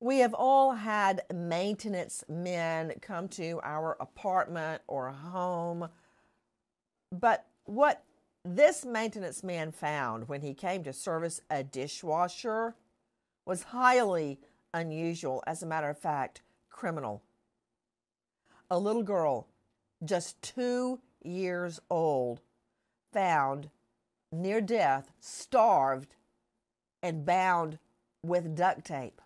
We have all had maintenance men come to our apartment or home. But what this maintenance man found when he came to service a dishwasher was highly unusual, as a matter of fact, criminal. A little girl, just two years old, found near death, starved, and bound with duct tape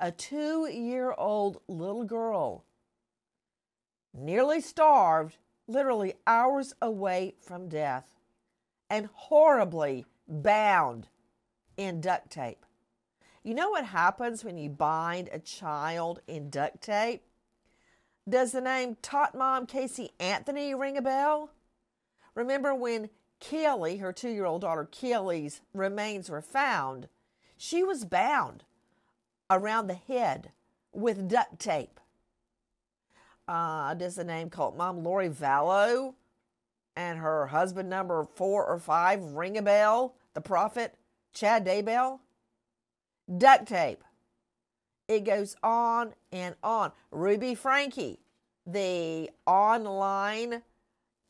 a two year old little girl, nearly starved, literally hours away from death, and horribly bound in duct tape. You know what happens when you bind a child in duct tape? Does the name Tot Mom Casey Anthony ring a bell? Remember when Caylee, her two year old daughter Caylee's remains were found? She was bound around the head with duct tape. Uh, does the name called Mom Lori Vallow and her husband number four or five ring a bell? The prophet Chad Daybell? Duct tape. It goes on and on. Ruby Franke, the online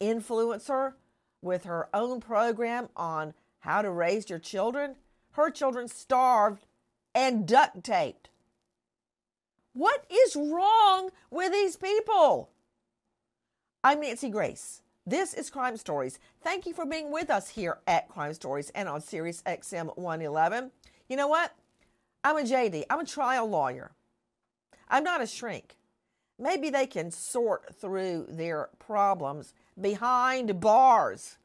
influencer with her own program on how to raise your children, her children starved and duct taped. What is wrong with these people? I'm Nancy Grace. This is Crime Stories. Thank you for being with us here at Crime Stories and on Sirius XM 111. You know what? I'm a JD. I'm a trial lawyer. I'm not a shrink. Maybe they can sort through their problems behind bars.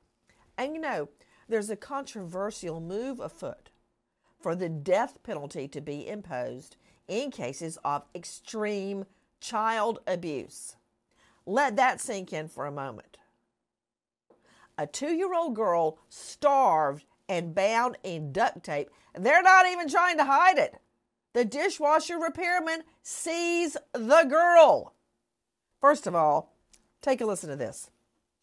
And you know, there's a controversial move afoot for the death penalty to be imposed in cases of extreme child abuse. Let that sink in for a moment. A two year old girl starved and bound in duct tape. They're not even trying to hide it. The dishwasher repairman sees the girl. First of all, take a listen to this.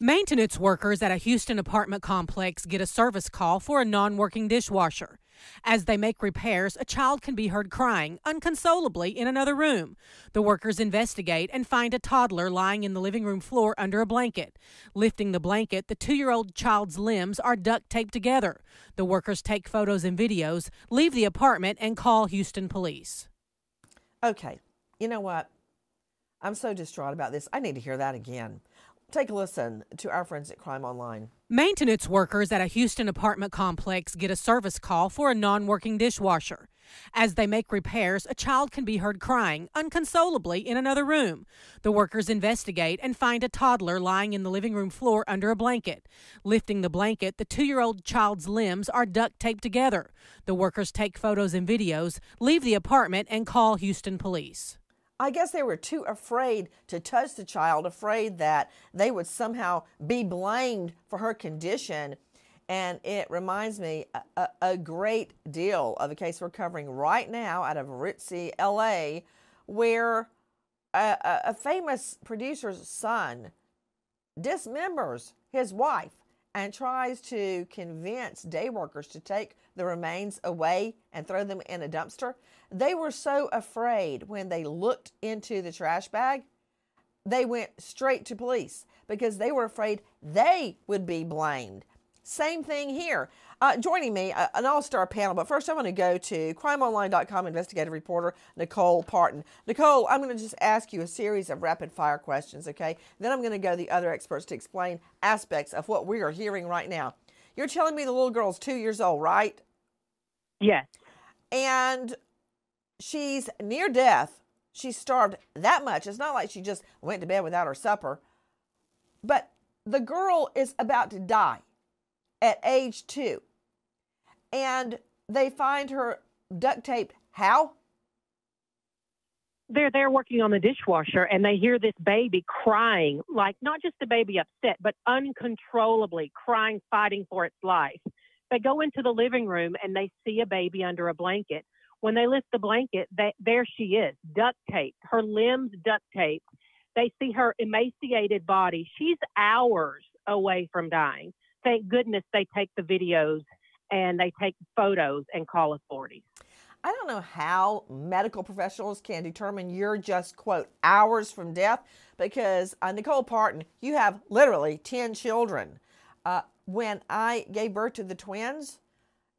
Maintenance workers at a Houston apartment complex get a service call for a non working dishwasher. As they make repairs, a child can be heard crying unconsolably in another room. The workers investigate and find a toddler lying in the living room floor under a blanket. Lifting the blanket, the two year old child's limbs are duct taped together. The workers take photos and videos, leave the apartment, and call Houston police. Okay, you know what? I'm so distraught about this. I need to hear that again. Take a listen to our friends at Crime Online. Maintenance workers at a Houston apartment complex get a service call for a non working dishwasher. As they make repairs, a child can be heard crying unconsolably in another room. The workers investigate and find a toddler lying in the living room floor under a blanket. Lifting the blanket, the two year old child's limbs are duct taped together. The workers take photos and videos, leave the apartment, and call Houston police. I guess they were too afraid to touch the child, afraid that they would somehow be blamed for her condition. And it reminds me a, a, great deal of a case we're covering right now out of Ritzy, LA, where a, a famous producer's son dismembers his wife and tries to convince day workers to take the remains away and throw them in a dumpster. They were so afraid when they looked into the trash bag, they went straight to police because they were afraid they would be blamed. Same thing here. Uh, joining me, uh, an all star panel, but first I want to go to crimeonline.com investigative reporter Nicole Parton. Nicole, I'm going to just ask you a series of rapid fire questions, okay? Then I'm going to go to the other experts to explain aspects of what we are hearing right now. You're telling me the little girl's two years old, right? Yes. And she's near death. She's starved that much. It's not like she just went to bed without her supper. But the girl is about to die at age two. And they find her duct taped how? They're there working on the dishwasher and they hear this baby crying, like not just the baby upset, but uncontrollably crying, fighting for its life. They go into the living room and they see a baby under a blanket. When they lift the blanket, they, there she is, duct taped, her limbs duct taped. They see her emaciated body. She's hours away from dying. Thank goodness they take the videos and they take photos and call authorities. I don't know how medical professionals can determine you're just, quote, hours from death because uh, Nicole Parton, you have literally 10 children. Uh, when I gave birth to the twins,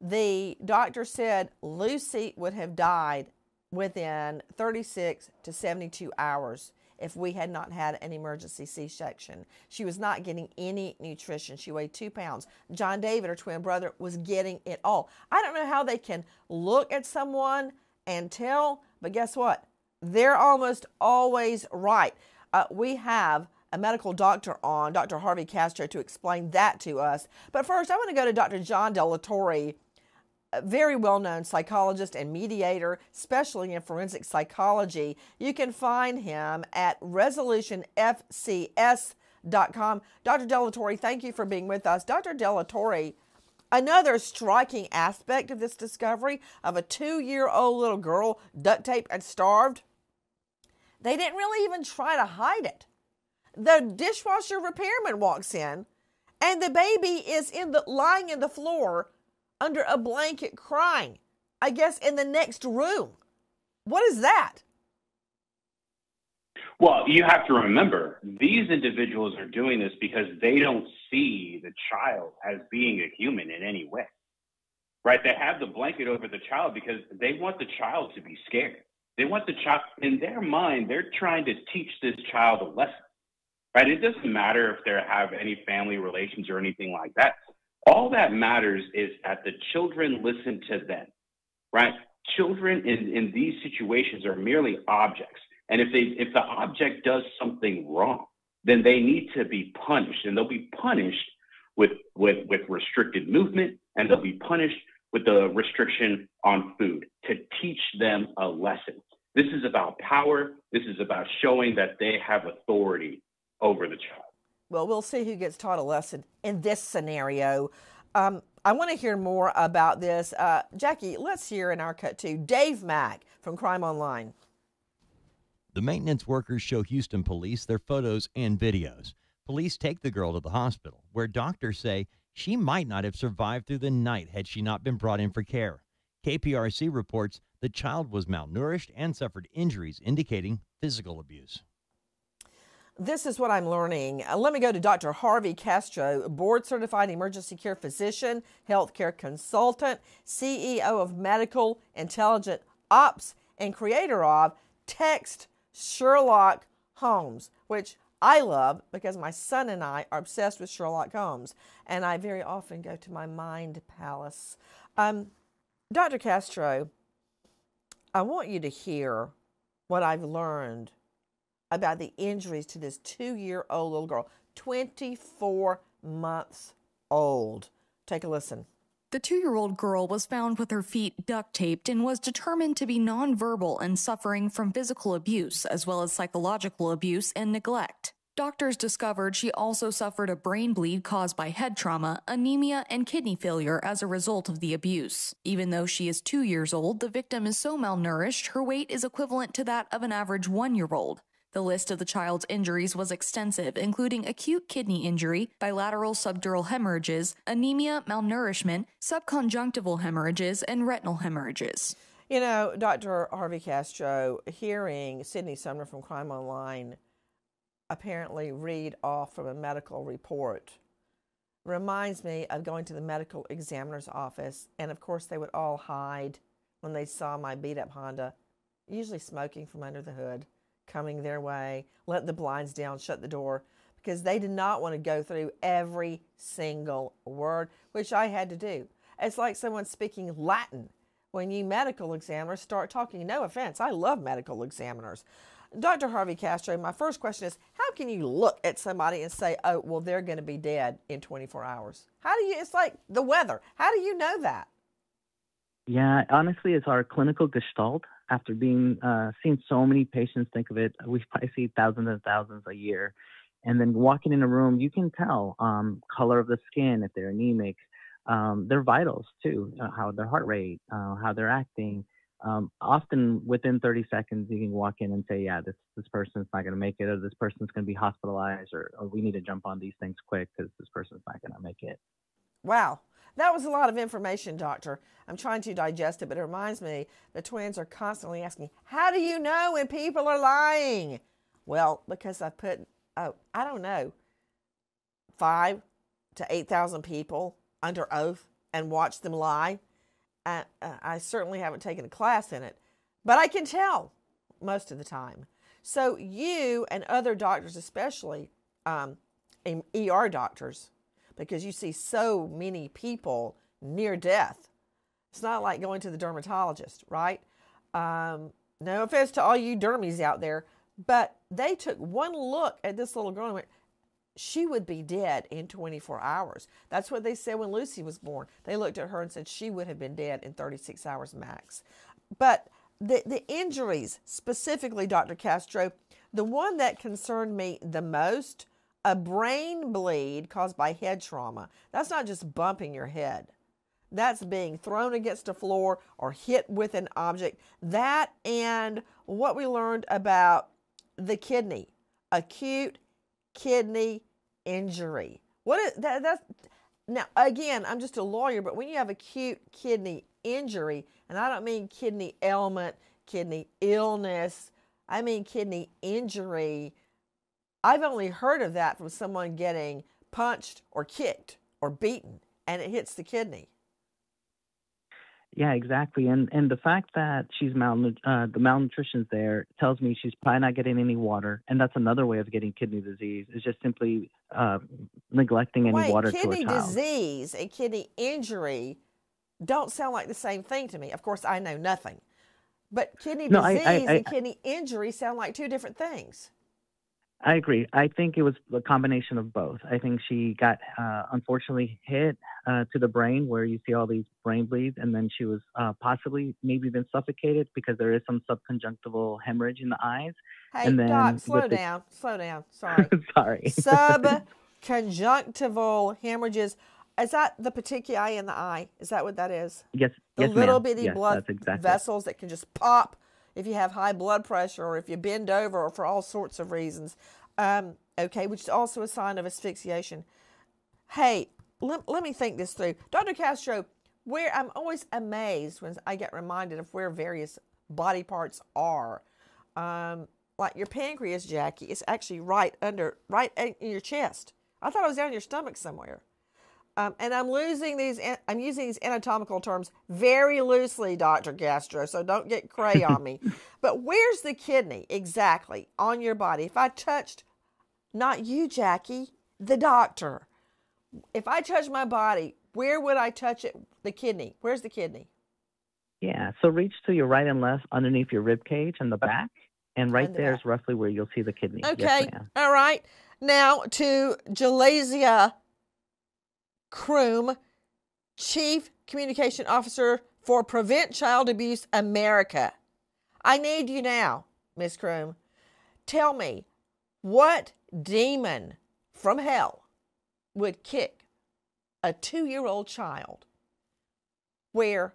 the doctor said Lucy would have died within 36 to 72 hours if we had not had an emergency C section. She was not getting any nutrition. She weighed two pounds. John David, her twin brother, was getting it all. I don't know how they can look at someone and tell, but guess what? They're almost always right. Uh, we have a medical doctor on, Dr. Harvey Castro, to explain that to us. But first, I want to go to Dr. John Delatorre very well known psychologist and mediator, especially in forensic psychology. You can find him at resolutionfcs.com. Dr. Delatorre, thank you for being with us. Dr. Delatorre, another striking aspect of this discovery of a two year old little girl duct taped and starved, they didn't really even try to hide it. The dishwasher repairman walks in and the baby is in the lying in the floor under a blanket crying. I guess in the next room. What is that? Well, you have to remember, these individuals are doing this because they don't see the child as being a human in any way. Right? They have the blanket over the child because they want the child to be scared. They want the child, in their mind, they're trying to teach this child a lesson. Right? It doesn't matter if they have any family relations or anything like that. All that matters is that the children listen to them, right? Children in, in these situations are merely objects. And if they if the object does something wrong, then they need to be punished. And they'll be punished with with with restricted movement and they'll be punished with the restriction on food to teach them a lesson. This is about power. This is about showing that they have authority over the child. Well, we'll see who gets taught a lesson in this scenario. Um, I want to hear more about this. Uh, Jackie, let's hear in our cut to Dave Mack from Crime Online. The maintenance workers show Houston police their photos and videos. Police take the girl to the hospital, where doctors say she might not have survived through the night had she not been brought in for care. KPRC reports the child was malnourished and suffered injuries indicating physical abuse. This is what I'm learning. Uh, let me go to Dr. Harvey Castro, board certified emergency care physician, healthcare consultant, CEO of Medical Intelligent Ops, and creator of Text Sherlock Holmes, which I love because my son and I are obsessed with Sherlock Holmes, and I very often go to my mind palace. Um, Dr. Castro, I want you to hear what I've learned about the injuries to this two year old little girl, 24 months old. Take a listen. The two year old girl was found with her feet duct taped and was determined to be nonverbal and suffering from physical abuse as well as psychological abuse and neglect. Doctors discovered she also suffered a brain bleed caused by head trauma, anemia, and kidney failure as a result of the abuse. Even though she is two years old, the victim is so malnourished her weight is equivalent to that of an average one year old. The list of the child's injuries was extensive, including acute kidney injury, bilateral subdural hemorrhages, anemia, malnourishment, subconjunctival hemorrhages, and retinal hemorrhages. You know, Dr. Harvey Castro, hearing Sydney Sumner from Crime Online apparently read off from a medical report reminds me of going to the medical examiner's office. And of course, they would all hide when they saw my beat up Honda, usually smoking from under the hood coming their way, let the blinds down, shut the door, because they did not want to go through every single word, which I had to do. It's like someone speaking Latin when you medical examiners start talking. No offense, I love medical examiners. Dr. Harvey Castro, my first question is how can you look at somebody and say, oh, well, they're going to be dead in 24 hours? How do you, it's like the weather. How do you know that? Yeah, honestly, it's our clinical gestalt after being uh, seeing so many patients, think of it, we probably see thousands and thousands a year. And then walking in a room, you can tell um, color of the skin, if they're anemic, um, their vitals too, uh, how their heart rate, uh, how they're acting. Um, often within 30 seconds, you can walk in and say, yeah, this, this person's not going to make it, or this person's going to be hospitalized, or, or we need to jump on these things quick because this person's not going to make it. Wow. That was a lot of information, Doctor. I'm trying to digest it, but it reminds me the twins are constantly asking, How do you know when people are lying? Well, because I put, oh, I don't know, five to 8,000 people under oath and watched them lie. Uh, I certainly haven't taken a class in it, but I can tell most of the time. So, you and other doctors, especially um, ER doctors, because you see so many people near death. It's not like going to the dermatologist, right? Um, no offense to all you dermies out there, but they took one look at this little girl and went, she would be dead in 24 hours. That's what they said when Lucy was born. They looked at her and said she would have been dead in 36 hours max. But the, the injuries, specifically, Dr. Castro, the one that concerned me the most a brain bleed caused by head trauma. That's not just bumping your head. That's being thrown against a floor or hit with an object. That and what we learned about the kidney, acute kidney injury. What is that? That's now again, I'm just a lawyer, but when you have acute kidney injury, and I don't mean kidney ailment, kidney illness, I mean kidney injury I've only heard of that from someone getting punched or kicked or beaten and it hits the kidney. Yeah, exactly. And and the fact that she's malnut uh, the malnutrition's there tells me she's probably not getting any water, and that's another way of getting kidney disease is just simply uh, neglecting any Wait, water to a child. Kidney disease and kidney injury don't sound like the same thing to me. Of course, I know nothing, but kidney no, disease I, I, I, and kidney injury sound like two different things. I agree. I think it was a combination of both. I think she got uh, unfortunately hit uh, to the brain where you see all these brain bleeds, and then she was uh, possibly maybe been suffocated because there is some subconjunctival hemorrhage in the eyes. Hey, and then Doc, slow down, the... slow down. Sorry. Sorry. subconjunctival hemorrhages. Is that the petechiae in the eye? Is that what that is? Yes. The yes, little bitty yes, blood exactly vessels that can just pop if you have high blood pressure or if you bend over or for all sorts of reasons. Um, okay, which is also a sign of asphyxiation. Hey, let, let me think this through. Dr. Castro, where I'm always amazed when I get reminded of where various body parts are. Um, like your pancreas, Jackie, is actually right under, right in your chest. I thought it was down your stomach somewhere. Um, and I'm losing these. I'm using these anatomical terms very loosely, Doctor Gastro. So don't get cray on me. but where's the kidney exactly on your body? If I touched, not you, Jackie, the doctor. If I touched my body, where would I touch it? The kidney. Where's the kidney? Yeah. So reach to your right and left underneath your rib cage and the back, and right there is roughly where you'll see the kidney. Okay. Yes, All right. Now to Jalasia Croom, Chief Communication Officer for Prevent Child Abuse America. I need you now, Miss Croom. Tell me, what demon from hell would kick a two year old child where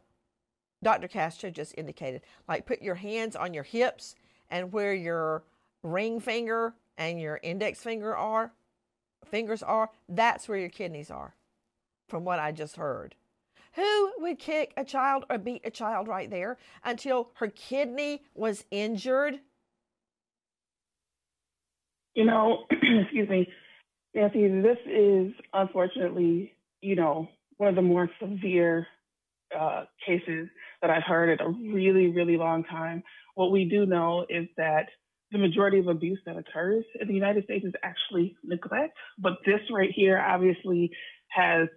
Dr. Castro just indicated, like put your hands on your hips and where your ring finger and your index finger are, fingers are, that's where your kidneys are from what I just heard. Who would kick a child or beat a child right there until her kidney was injured? You know, excuse me, Nancy, this is unfortunately, you know, one of the more severe uh, cases that I've heard in a really, really long time. What we do know is that the majority of abuse that occurs in the United States is actually neglect. But this right here obviously has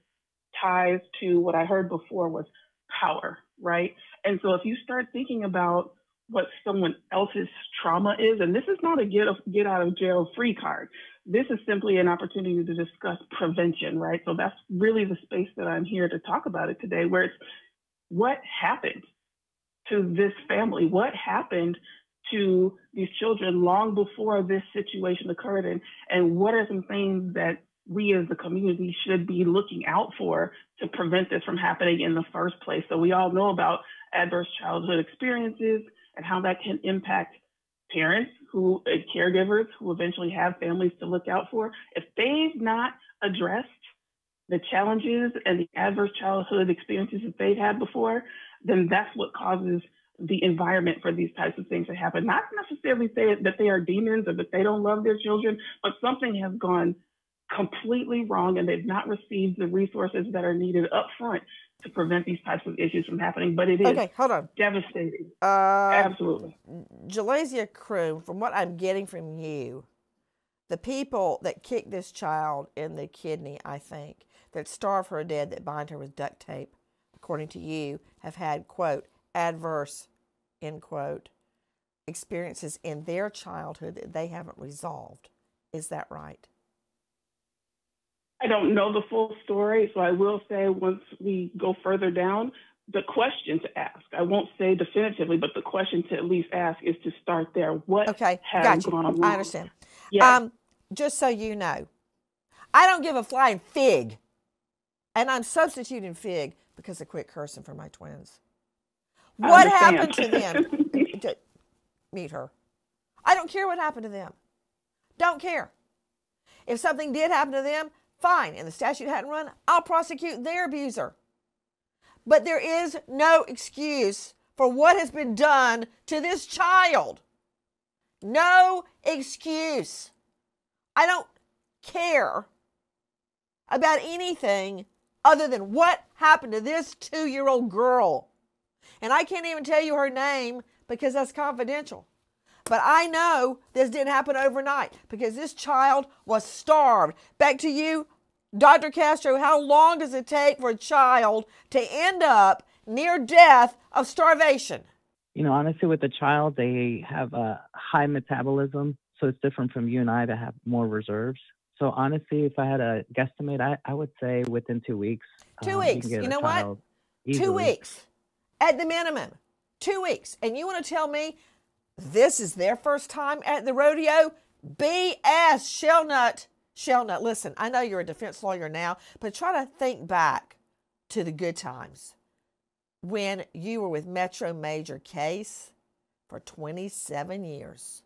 ties to what I heard before was power, right? And so if you start thinking about what someone else's trauma is, and this is not a get, get out of jail free card. This is simply an opportunity to discuss prevention, right? So that's really the space that I'm here to talk about it today, where it's what happened to this family? What happened to these children long before this situation occurred? And, and what are some things that we as the community should be looking out for to prevent this from happening in the first place. So we all know about adverse childhood experiences and how that can impact parents who uh, caregivers who eventually have families to look out for. If they've not addressed the challenges and the adverse childhood experiences that they've had before, then that's what causes the environment for these types of things to happen. Not necessarily say that they are demons or that they don't love their children, but something has gone completely wrong and they've not received the resources that are needed up front to prevent these types of issues from happening. But it is Okay, hold on. devastating. Uh, Absolutely. Jalasia Crew, from what I'm getting from you, the people that kicked this child in the kidney, I think, that starve her dead, that bind her with duct tape, according to you, have had, quote, adverse, end quote, experiences in their childhood that they haven't resolved. Is that right? I don't know the full story, so I will say once we go further down, the question to ask. I won't say definitively, but the question to at least ask is to start there. What Okay, has got you. gone wrong? I understand. Yeah. Um, just so you know, I don't give a flying fig, and I'm substituting fig because I quit cursing for my twins. What happened to them? D- Meet her. I don't care what happened to them. Don't care. If something did happen to them, fine, and the statute hadn't run, I'll prosecute their abuser. But there is no excuse for what has been done to this child. No excuse. I don't care about anything other than what happened to this two year old girl. And I can't even tell you her name because that's confidential. But I know this didn't happen overnight because this child was starved. Back to you, Dr. Castro. How long does it take for a child to end up near death of starvation? You know, honestly, with the child, they have a high metabolism, so it's different from you and I that have more reserves. So honestly, if I had a guesstimate, I, I would say within two weeks. Two um, weeks. You a know what? child Two weeks at the minimum. Two weeks. And you want to tell me this is their first time at the rodeo? BS, Shellnut. Shellnut, listen, I know you're a defense lawyer now, but try to think back to the good times when you were with Metro Major Case for 27 years.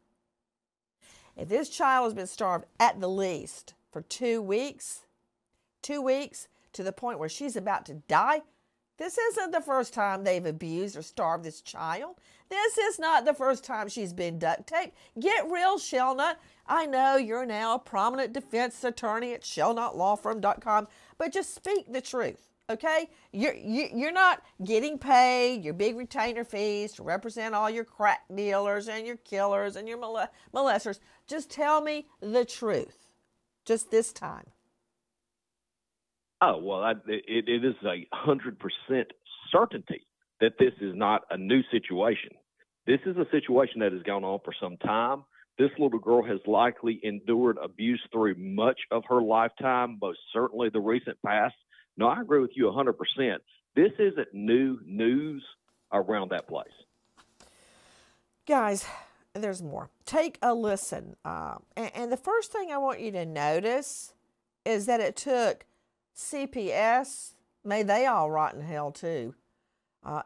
If this child has been starved at the least for two weeks, two weeks to the point where she's about to die, this isn't the first time they've abused or starved this child. This is not the first time she's been duct taped. Get real, Shellnut. I know you're now a prominent defense attorney at shellnutlawfirm.com, but just speak the truth, okay? You're, you, you're not getting paid your big retainer fees to represent all your crack dealers and your killers and your mole- molesters. Just tell me the truth, just this time. Oh well, I, it, it is a hundred percent certainty that this is not a new situation. This is a situation that has gone on for some time. This little girl has likely endured abuse through much of her lifetime, most certainly the recent past. No, I agree with you 100%. This isn't new news around that place. Guys, there's more. Take a listen. Uh, and, and the first thing I want you to notice is that it took CPS, may they all rot in hell too. Uh,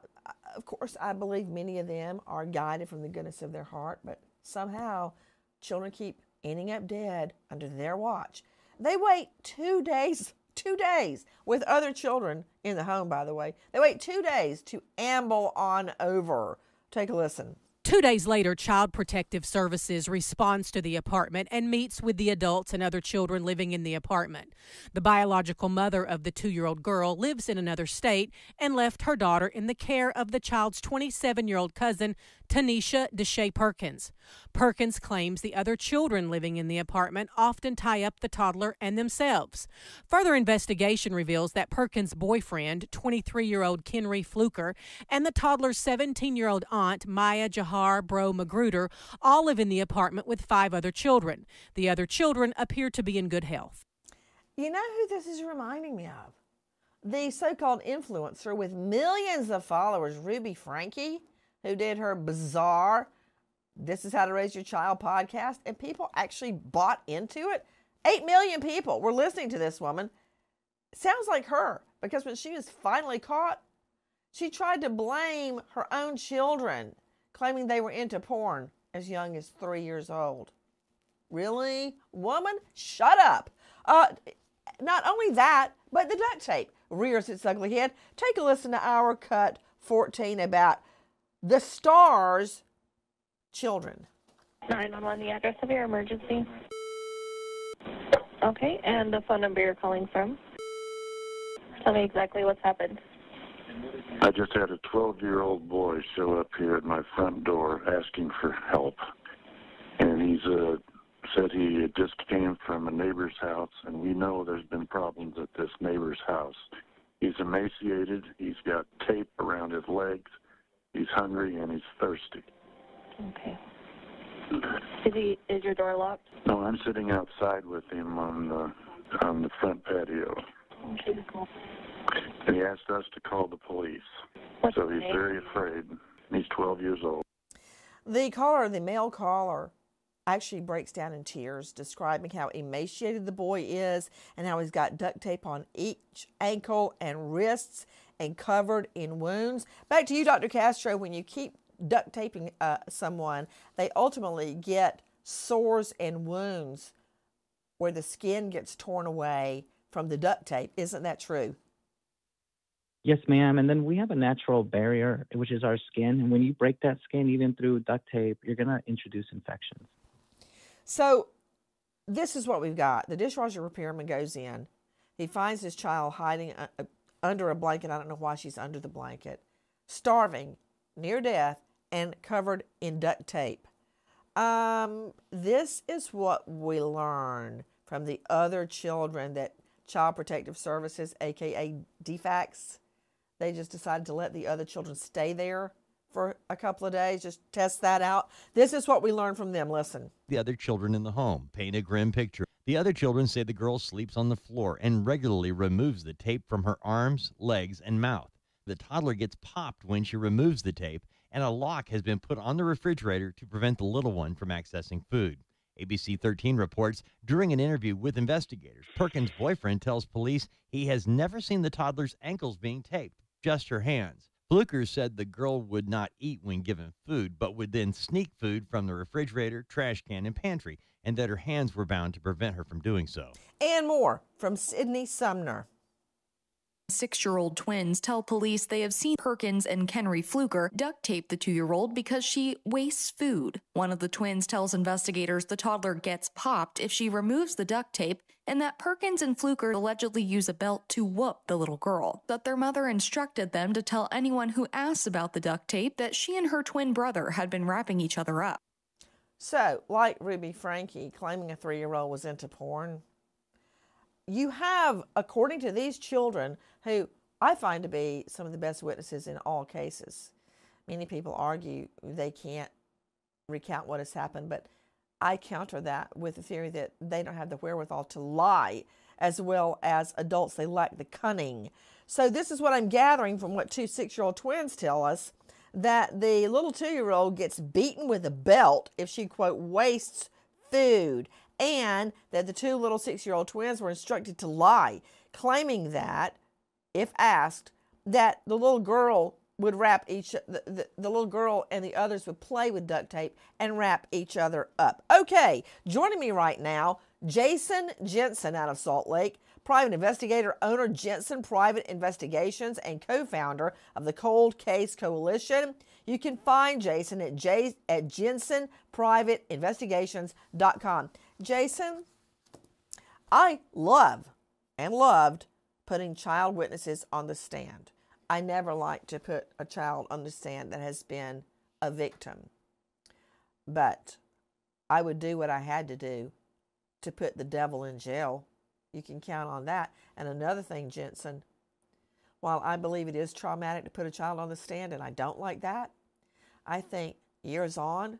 of course, I believe many of them are guided from the goodness of their heart, but somehow children keep ending up dead under their watch. They wait two days, two days with other children in the home, by the way. They wait two days to amble on over. Take a listen. Two days later, Child Protective Services responds to the apartment and meets with the adults and other children living in the apartment. The biological mother of the two year old girl lives in another state and left her daughter in the care of the child's 27 year old cousin, Toniesha Deshae Perkins. Perkins claims the other children living in the apartment often tie up the toddler and themselves. Further investigation reveals that Perkins' boyfriend, 23 year old Kenry Fluker, and the toddler's 17 year old aunt, Mya Jahar Breaux-McGruder, all live in the apartment with five other children. The other children appear to be in good health. You know who this is reminding me of? The so called influencer with millions of followers, Ruby Franke, who did her bizarre This is How to Raise Your Child podcast, and people actually bought into it. Eight million people were listening to this woman. Sounds like her, because when she was finally caught, she tried to blame her own children, claiming they were into porn as young as three years old. Really? Woman, shut up. Uh, Not only that, but the duct tape rears its ugly head. Take a listen to our cut 14 about the stars children. 911, the address of your emergency. Okay, and the phone number you're calling from. Tell me exactly what's happened. I just had a 12 year old boy show up here at my front door asking for help. And he's uh, said he just came from a neighbor's house, and we know there's been problems at this neighbor's house. He's emaciated, he's got tape around his legs, he's hungry, and he's thirsty. Okay. Is he? Is your door locked? No, I'm sitting outside with him on the on the front patio. Okay. And he asked us to call the police. What's so he's name? very afraid. He's 12 years old. The caller, the male caller, actually breaks down in tears, describing how emaciated the boy is and how he's got duct tape on each ankle and wrists and covered in wounds. Back to you, Dr. Castro. When you keep duct taping uh, someone, they ultimately get sores and wounds where the skin gets torn away from the duct tape. Isn't that true? Yes, ma'am. And then we have a natural barrier, which is our skin. And when you break that skin, even through duct tape, you're going to introduce infections. So, this is what we've got. The dishwasher repairman goes in. He finds his child hiding uh, uh, under a blanket. I don't know why she's under the blanket, starving, near death, and covered in duct tape. Um, this is what we learn from the other children that Child Protective Services, aka DFACS, they just decided to let the other children stay there for a couple of days, just test that out. This is what we learned from them. Listen. The other children in the home paint a grim picture. The other children say the girl sleeps on the floor and regularly removes the tape from her arms, legs, and mouth. The toddler gets popped when she removes the tape, and a lock has been put on the refrigerator to prevent the little one from accessing food. ABC 13 reports during an interview with investigators, Perkins' boyfriend tells police he has never seen the toddler's ankles being taped, just her hands. Fluker said the girl would not eat when given food, but would then sneak food from the refrigerator, trash can, and pantry, and that her hands were bound to prevent her from doing so. And more from Sydney Sumner. Six year old twins tell police they have seen Perkins and Kenry Fluker duct tape the two year old because she wastes food. One of the twins tells investigators the toddler gets popped if she removes the duct tape, and that Perkins and Fluker allegedly use a belt to whoop the little girl. That their mother instructed them to tell anyone who asks about the duct tape that she and her twin brother had been wrapping each other up. So, like Ruby Franke claiming a three year old was into porn, you have, according to these children, who I find to be some of the best witnesses in all cases. Many people argue they can't recount what has happened, but I counter that with the theory that they don't have the wherewithal to lie as well as adults. They lack the cunning. So, this is what I'm gathering from what two six year old twins tell us that the little two year old gets beaten with a belt if she, quote, wastes food, and that the two little six year old twins were instructed to lie, claiming that, if asked, that the little girl would wrap each the, the, the, little girl and the others would play with duct tape and wrap each other up. Okay, joining me right now, Jason Jensen out of Salt Lake, private investigator, owner Jensen Private Investigations, and co-founder of the Cold Case Coalition. You can find Jason at J at jensenprivateinvestigations.com. Jason, I love and loved putting child witnesses on the stand. I never like to put a child on the stand that has been a victim. But I would do what I had to do to put the devil in jail. You can count on that. And another thing, Jensen, while I believe it is traumatic to put a child on the stand, and I don't like that, I think years on,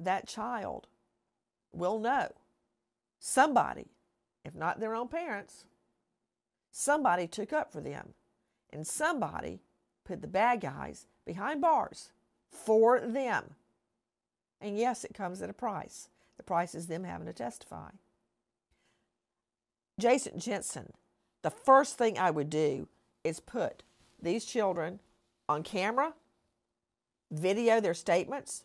that child will know somebody, if not their own parents, somebody took up for them and somebody put the bad guys behind bars for them. And yes, it comes at a price. The price is them having to testify. Jason Jensen, the first thing I would do is put these children on camera, video their statements,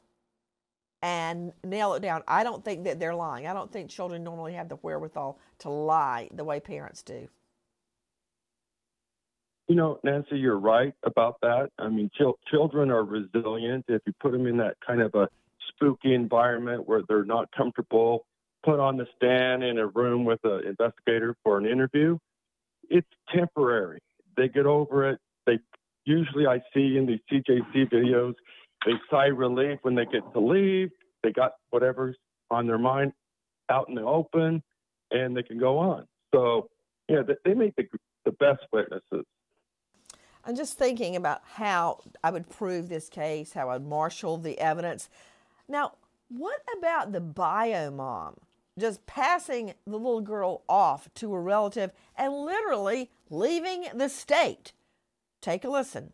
and nail it down. I don't think that they're lying. I don't think children normally have the wherewithal to lie the way parents do. You know, Nancy, you're right about that. I mean, ch- children are resilient. If you put them in that kind of a spooky environment where they're not comfortable, put on the stand in a room with an investigator for an interview, it's temporary. They get over it. They usually I see in these CJC videos, they sigh relief when they get to leave. They got whatever's on their mind out in the open, and they can go on. So, yeah, they make the the best witnesses. I'm just thinking about how I would prove this case, how I'd marshal the evidence. Now, what about the bio mom? Just passing the little girl off to a relative and literally leaving the state. Take a listen.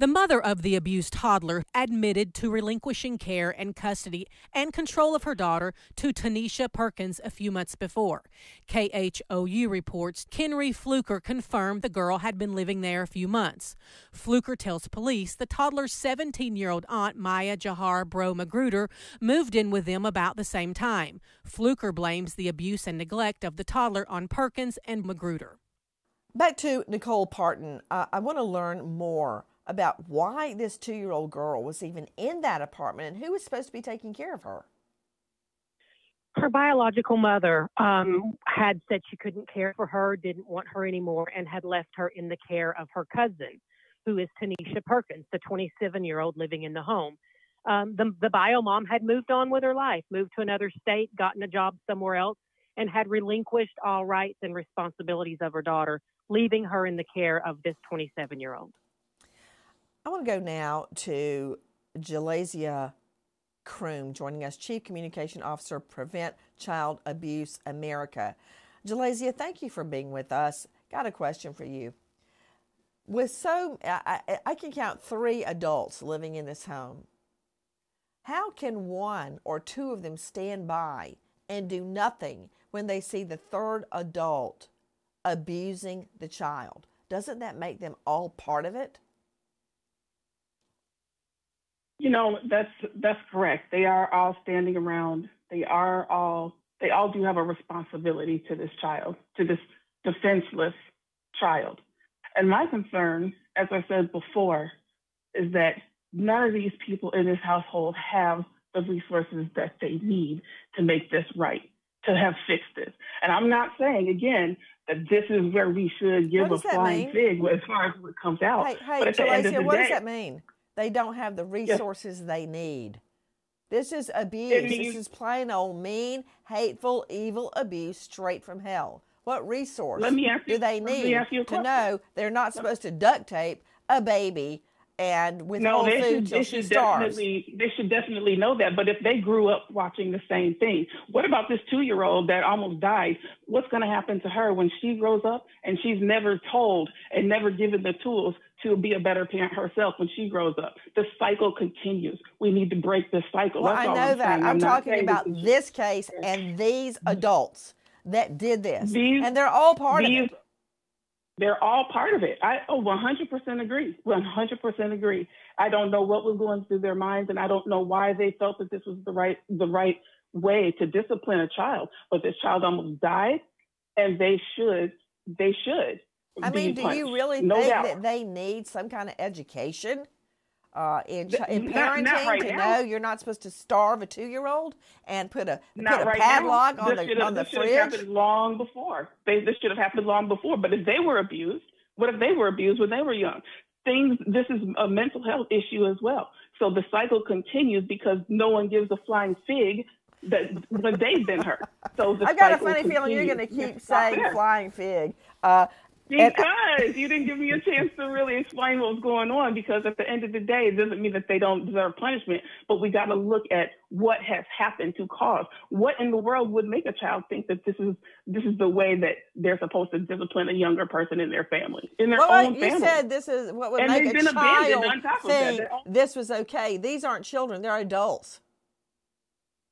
The mother of the abused toddler admitted to relinquishing care and custody and control of her daughter to Toniesha Perkins a few months before. KHOU reports Kenry Fluker confirmed the girl had been living there a few months. Fluker tells police the toddler's 17 year old aunt, Mya Jahar Breaux-McGruder, moved in with them about the same time. Fluker blames the abuse and neglect of the toddler on Perkins and McGruder. Back to Nicole Parton. Uh, I want to learn more about why this two year old girl was even in that apartment and who was supposed to be taking care of her. Her biological mother um, had said she couldn't care for her, didn't want her anymore, and had left her in the care of her cousin, who is Toniesha Perkins, the 27 year old living in the home. Um, the, the bio mom had moved on with her life, moved to another state, gotten a job somewhere else, and had relinquished all rights and responsibilities of her daughter, leaving her in the care of this 27 year old. I want to go now to Jalasia Croom joining us, Chief Communication Officer, Prevent Child Abuse America. Jalasia, thank you for being with us. Got a question for you. With so, I, I can count three adults living in this home. How can one or two of them stand by and do nothing when they see the third adult abusing the child? Doesn't that make them all part of it? You know, that's that's correct. They are all standing around. They are all they all do have a responsibility to this child, to this defenseless child. And my concern, as I said before, is that none of these people in this household have the resources that they need to make this right, to have fixed this. And I'm not saying again that this is where we should give a flying fig as far as what comes out. Hey, hey, but at the end of the what day, does that mean? They don't have the resources yes. they need. This is abuse. This is plain old mean, hateful, evil abuse straight from hell. What resource do they need to know they're not supposed to duct tape a baby and withhold no, they food should, they should? Definitely, they should definitely know that. But if they grew up watching the same thing, what about this two-year-old that almost died? What's going to happen to her when she grows up and she's never told and never given the tools to be a better parent herself when she grows up. The cycle continues. We need to break this cycle. Well, That's I know I'm that. I'm, I'm talking about this, case and these adults that did this, these, and they're all part these, of it. They're all part of it. I oh, 100% agree. 100% agree. I don't know what was going through their minds, and I don't know why they felt that this was the right the right way to discipline a child. But this child almost died, and they should they should I mean, do you really no think doubt. that they need some kind of education uh, in, in parenting not right to now. know you're not supposed to starve a two year old and put a Not put a right padlock now. on This the on the this fridge? happened long before. They, this should have happened long before. But if they were abused, what if they were abused when they were young? Things. This is a mental health issue as well. So the cycle continues because no one gives a flying fig that when they've been hurt. So the I've got a funny feeling you're going to keep saying flying fig. Uh, Because you didn't give me a chance to really explain what was going on. Because at the end of the day, it doesn't mean that they don't deserve punishment, but we got to look at what has happened to cause. What in the world would make a child think that this is this is the way that they're supposed to discipline a younger person in their family, in their well, own you family? said this is what would And make a been child on top of that. think this was okay. These aren't children; they're adults.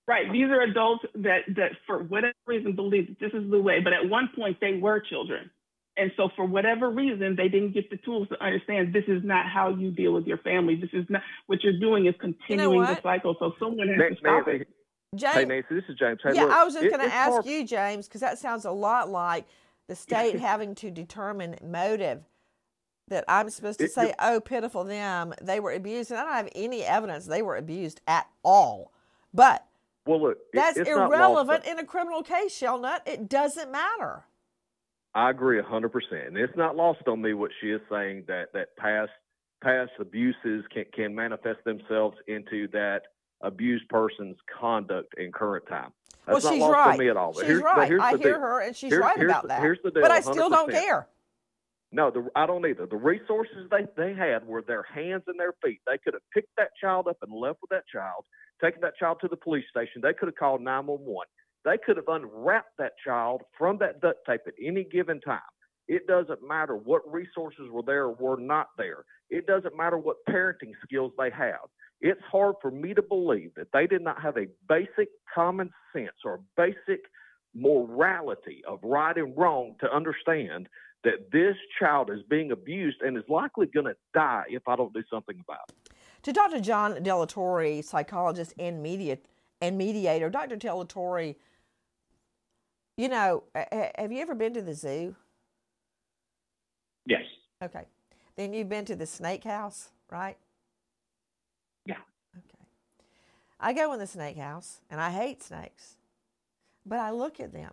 Right. These are adults that that for whatever reason believe that this is the way, but at one point they were children. And so, for whatever reason, they didn't get the tools to understand this is not how you deal with your family. This is not what you're doing is continuing the cycle. So someone has Nancy, to stop Nancy, it. James, hey, Nancy, this is James. Hey, yeah, look, I was just it- going to ask hard- you, James, because that sounds a lot like the state having to determine motive. That I'm supposed to It- say, "Oh, pitiful them, they were abused," and I don't have any evidence they were abused at all. But Well, look, it- that's it's not irrelevant in a criminal case, Shelnut. It doesn't matter. I agree hundred percent, and it's not lost on me what she is saying that that past past abuses can can manifest themselves into that abused person's conduct in current time. That's well, not she's lost right. on me at all. But She's here's, right. I hear deal. her, and she's Here- right about the- that. Here's the deal. but I still don't care. No, the, I don't either. The resources they, they had were their hands and their feet. They could have picked that child up and left with that child, taken that child to the police station. They could have called 911. They could have unwrapped that child from that duct tape at any given time. It doesn't matter what resources were there or were not there. It doesn't matter what parenting skills they have. It's hard for me to believe that they did not have a basic common sense or basic morality of right and wrong to understand that this child is being abused and is likely going to die if I don't do something about it. To Dr. John Delatorre, psychologist and media and mediator, Dr. Delatorre, you know, ha- ha- have you ever been to the zoo? Yes. Okay. Then you've been to the snake house, right? Yeah. Okay. I go in the snake house and I hate snakes, but I look at them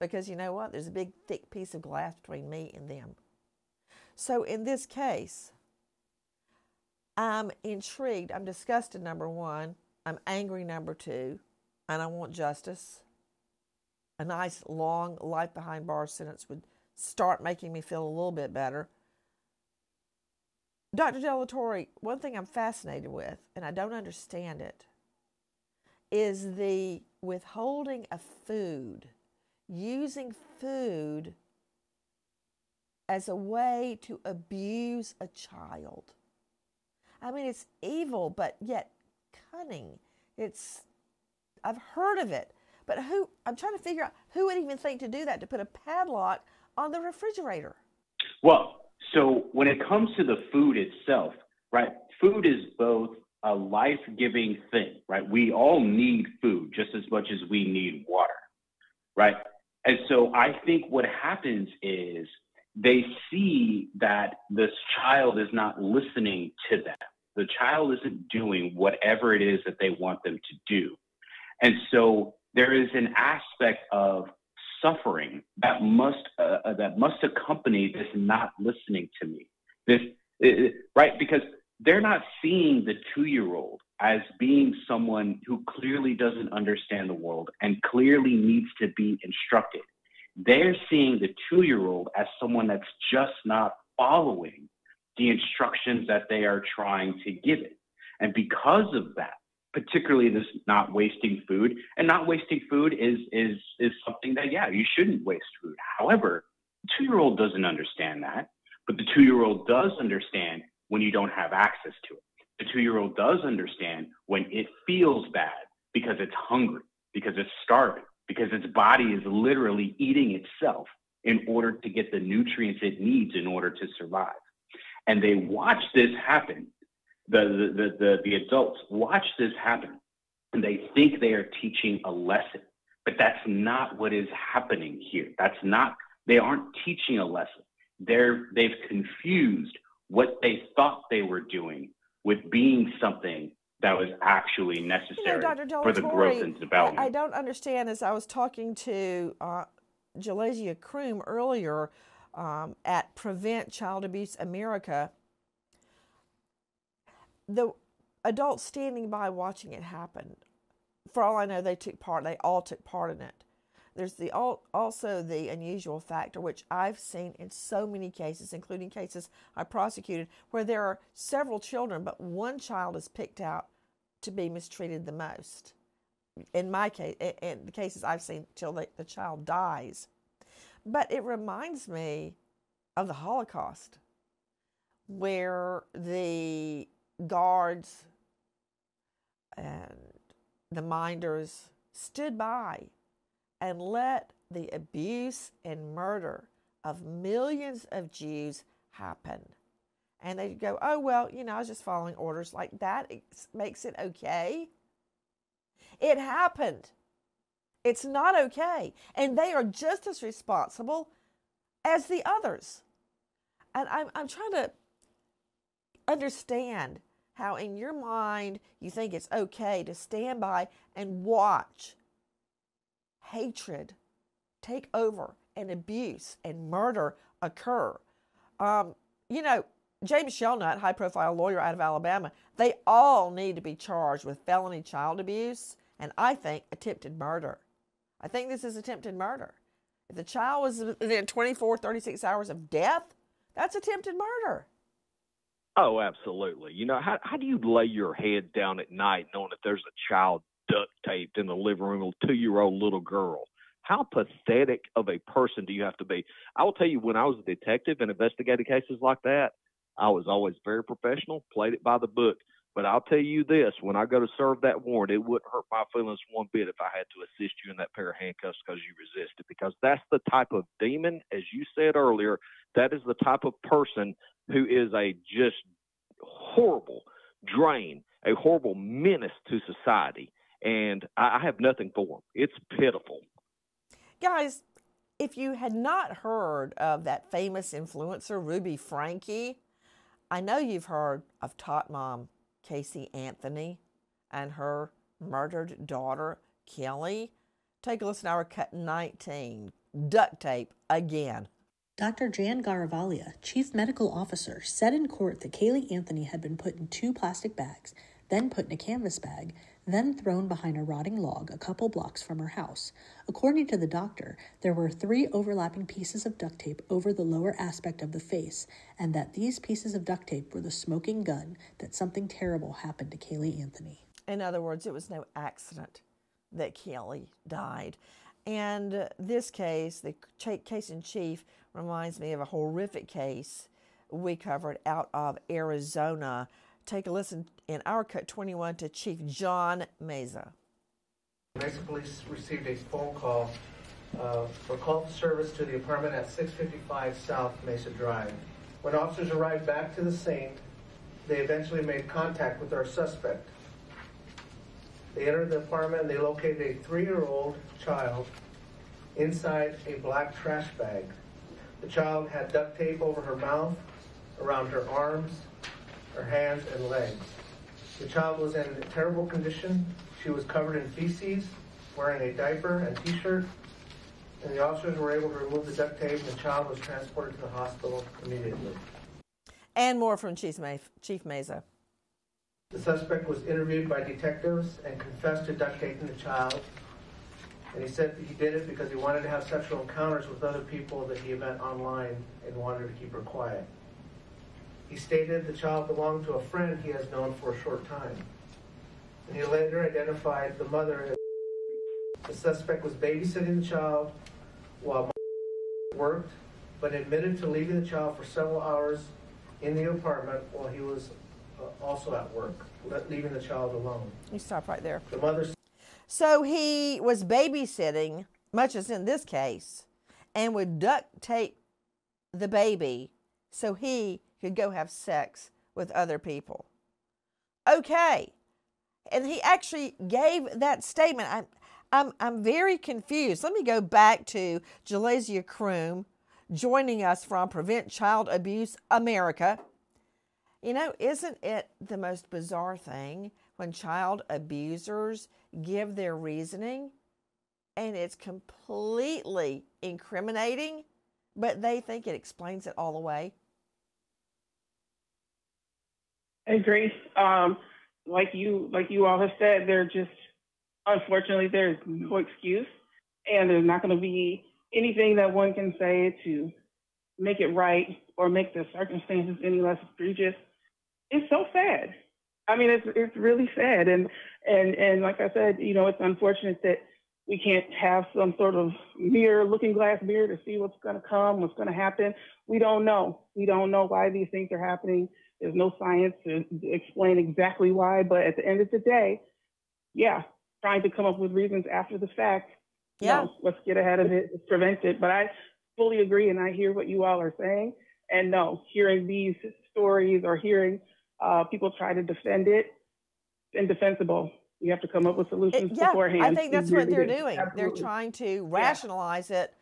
because you know what? There's a big, thick piece of glass between me and them. So in this case, I'm intrigued. I'm disgusted, number one. I'm angry, number two. And I want justice. A nice, long life behind bars sentence would start making me feel a little bit better. Dr. Delatorre, one thing I'm fascinated with, and I don't understand it, is the withholding of food, using food as a way to abuse a child. I mean, it's evil, but yet cunning. It's, I've heard of it, but who, I'm trying to figure out who would even think to do that, to put a padlock on the refrigerator. Well, so when it comes to the food itself, right? Food is both a life-giving thing, right? We all need food just as much as we need water, right? And so I think what happens is they see that this child is not listening to them. The child isn't doing whatever it is that they want them to do. And so there is an aspect of suffering that must uh, uh, that must accompany this not listening to me. This uh, right because they're not seeing the two-year-old as being someone who clearly doesn't understand the world and clearly needs to be instructed. They're seeing the two-year-old as someone that's just not following the instructions that they are trying to give it. And because of that, particularly this not wasting food. And not wasting food is is is something that yeah you shouldn't waste food. However two year old doesn't understand that but the two year old does understand when you don't have access to it. The two year old does understand when it feels bad because it's hungry because it's starving because its body is literally eating itself in order to get the nutrients it needs in order to survive. And they watch this happen the, the, the, the adults watch this happen and they think they are teaching a lesson. But that's not what is happening here. That's not, they aren't teaching a lesson. They're, they've confused what they thought they were doing with being something that was actually necessary Dr. for the growth and development. I, I don't understand. As I was talking to uh, Jalasia Croom earlier um, at Prevent Child Abuse America, the adults standing by watching it happen, for all I know, they took part. They all took part in it. There's the also the unusual factor, which I've seen in so many cases, including cases I prosecuted, where there are several children, but one child is picked out to be mistreated the most. In my case, in- the cases I've seen, till the, the child dies. But it reminds me of the Holocaust, where the guards and the minders stood by and let the abuse and murder of millions of Jews happen. And they go, oh, well, you know, I was just following orders like that. It makes it okay. It happened. It's not okay. And they are just as responsible as the others. And I'm, I'm trying to understand how, in your mind, you think it's okay to stand by and watch hatred take over and abuse and murder occur. Um, you know, James Shelnut, high profile lawyer out of Alabama, they all need to be charged with felony child abuse and I think attempted murder. I think this is attempted murder. If the child was within 24, 36 hours of death, that's attempted murder. Oh, absolutely. You know, how, how do you lay your head down at night knowing that there's a child duct taped in the living room, a two year old little girl? How pathetic of a person do you have to be? I will tell you, when I was a detective and investigated cases like that, I was always very professional, played it by the book. But I'll tell you this when I go to serve that warrant, it wouldn't hurt my feelings one bit if I had to assist you in that pair of handcuffs because you resisted. Because that's the type of demon, as you said earlier, that is the type of person who is a just horrible drain, a horrible menace to society. And I have nothing for them. It's pitiful. Guys, if you had not heard of that famous influencer, Ruby Franke, I know you've heard of Tot Mom Casey Anthony and her murdered daughter, Caylee. Take a listen to our cut 19 duct tape again. Dr. Jan Garavaglia, chief medical officer, said in court that Caylee Anthony had been put in two plastic bags, then put in a canvas bag, then thrown behind a rotting log a couple blocks from her house. According to the doctor, there were three overlapping pieces of duct tape over the lower aspect of the face, and that these pieces of duct tape were the smoking gun that something terrible happened to Caylee Anthony. In other words, it was no accident that Caylee died. And this case, the case in chief, reminds me of a horrific case we covered out of Arizona take a listen in our cut 21 to Chief John Meza. Mesa Police received a phone call uh, for call service to the apartment at 655 South Mesa Drive. When officers arrived back to the scene, they eventually made contact with our suspect. They entered the apartment and they located a three-year-old child inside a black trash bag. The child had duct tape over her mouth, around her arms, her hands and legs. The child was in terrible condition. She was covered in feces, wearing a diaper and t-shirt, and the officers were able to remove the duct tape, and the child was transported to the hospital immediately. And more from Chief, Chief Meza. The suspect was interviewed by detectives and confessed to duct taping the child. And he said that he did it because he wanted to have sexual encounters with other people that he met online and wanted to keep her quiet. He stated the child belonged to a friend he has known for a short time. And he later identified the mother as the suspect was babysitting the child while worked, but admitted to leaving the child for several hours in the apartment while he was uh, also at work, leaving the child alone. You stop right there. The mother. So he was babysitting, much as in this case, and would duct tape the baby so he could go have sex with other people. Okay. And he actually gave that statement. I'm, I'm, I'm very confused. Let me go back to Jalasia Croom joining us from Prevent Child Abuse America. You know, isn't it the most bizarre thing when child abusers give their reasoning and it's completely incriminating, but they think it explains it all away? I agree. Um, like you, like you all have said, there just unfortunately there's no excuse, and there's not going to be anything that one can say to make it right or make the circumstances any less egregious. It's so sad. I mean, it's it's really sad, and and and like I said, you know, it's unfortunate that we can't have some sort of mirror, looking glass mirror to see what's going to come, what's going to happen. We don't know. We don't know why these things are happening. There's no science to explain exactly why, but at the end of the day, yeah, trying to come up with reasons after the fact. Yeah. No, let's get ahead of it, let's prevent it. But I, fully agree and I hear what you all are saying. And no, hearing these stories or hearing uh, people try to defend it, indefensible. You have to come up with solutions It- yeah, beforehand. I think that's what they're do. doing. They're trying to rationalize it.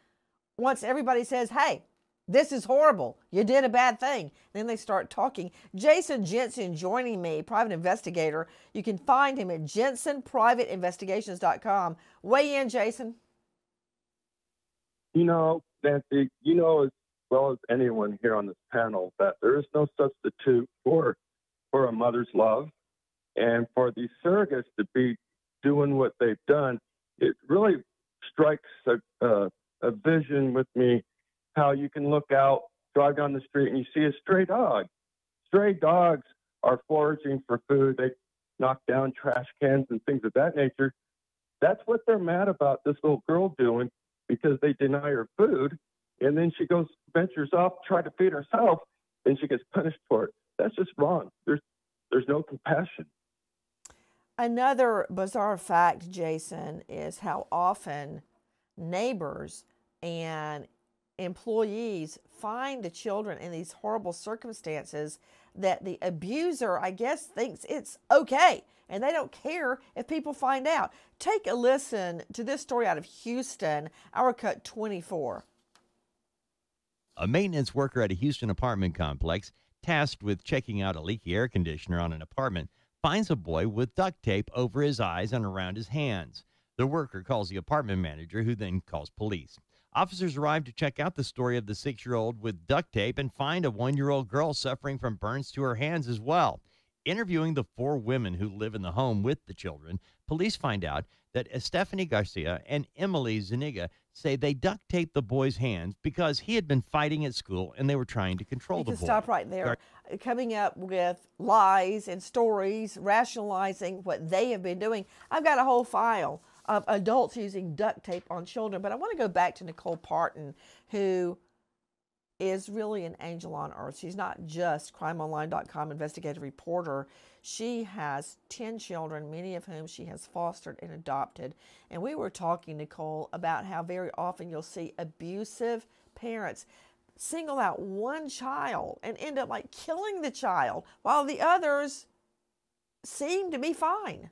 Once everybody says, "Hey, this is horrible. You did a bad thing," then they start talking. Jason Jensen joining me, private investigator. You can find him at jensenprivateinvestigations.com. Weigh in, Jason. You know, Nancy, you know as well as anyone here on this panel that there is no substitute for for a mother's love, and for these surrogates to be doing what they've done, it really strikes a, a, a vision with me how you can look out, drive down the street, and you see a stray dog. Stray dogs are foraging for food. They knock down trash cans and things of that nature. That's what they're mad about this little girl doing because they deny her food. And then she goes, ventures off, try to feed herself, and she gets punished for it. That's just wrong. There's, there's no compassion. Another bizarre fact, Jason, is how often neighbors and employees find the children in these horrible circumstances that the abuser, I guess, thinks it's okay and they don't care if people find out. Take a listen to this story out of Houston, our cut 24. A maintenance worker at a Houston apartment complex, tasked with checking out a leaky air conditioner on an apartment, finds a boy with duct tape over his eyes and around his hands. The worker calls the apartment manager, who then calls police. Officers arrive to check out the story of the six year old with duct tape and find a one year old girl suffering from burns to her hands as well. Interviewing the four women who live in the home with the children, police find out that uh, Stephanie Garcia and Emily Zuniga say they duct taped the boy's hands because he had been fighting at school and they were trying to control the boy. stop right there. Uh, coming up with lies and stories, rationalizing what they have been doing. I've got a whole file of adults using duct tape on children, but I want to go back to Nicole Parton, who is really an angel on earth. She's not just crimeonline.com investigative reporter. She has 10 children, many of whom she has fostered and adopted. And we were talking, Nicole, about how very often you'll see abusive parents single out one child and end up like killing the child while the others seem to be fine.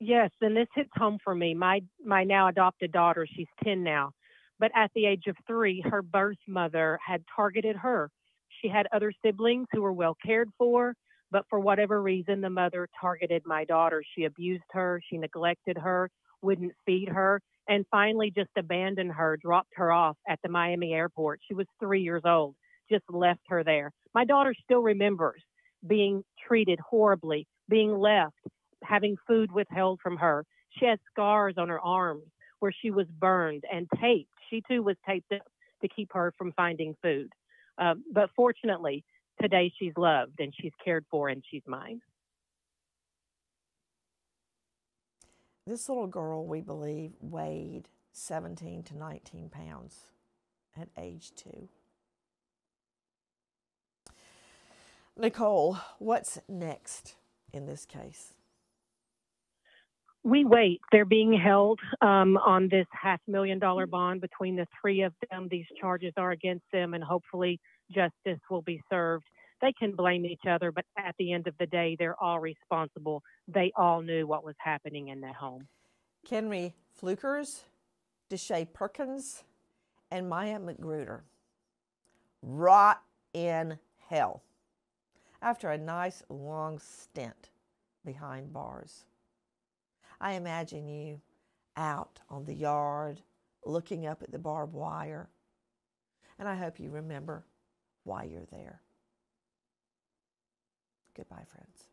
Yes, and this hits home for me. My my now adopted daughter, she's 10 now, but at the age of 3, her birth mother had targeted her. She had other siblings who were well cared for, but for whatever reason the mother targeted my daughter. She abused her, she neglected her, wouldn't feed her, and finally just abandoned her, dropped her off at the Miami airport. She was 3 years old, just left her there. My daughter still remembers being treated horribly, being left, having food withheld from her. She has scars on her arms where she was burned and taped. She too was taped up to keep her from finding food. Um, but fortunately, today she's loved and she's cared for and she's mine. This little girl, we believe, weighed 17 to 19 pounds at age two. Nicole, what's next in this case? We wait. They're being held um, on this half million dollar bond between the three of them. These charges are against them, and hopefully justice will be served. They can blame each other, but at the end of the day, they're all responsible. They all knew what was happening in that home. Kenry Flukers, Deshae Perkins, and Mya McGruder. Rot in hell after a nice long stint behind bars. I imagine you out on the yard looking up at the barbed wire, and I hope you remember why you're there. Goodbye, friends.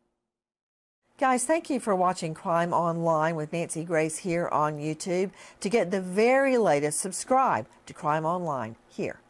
Guys, thank you for watching Crime Online with Nancy Grace here on YouTube. To get the very latest, subscribe to Crime Online here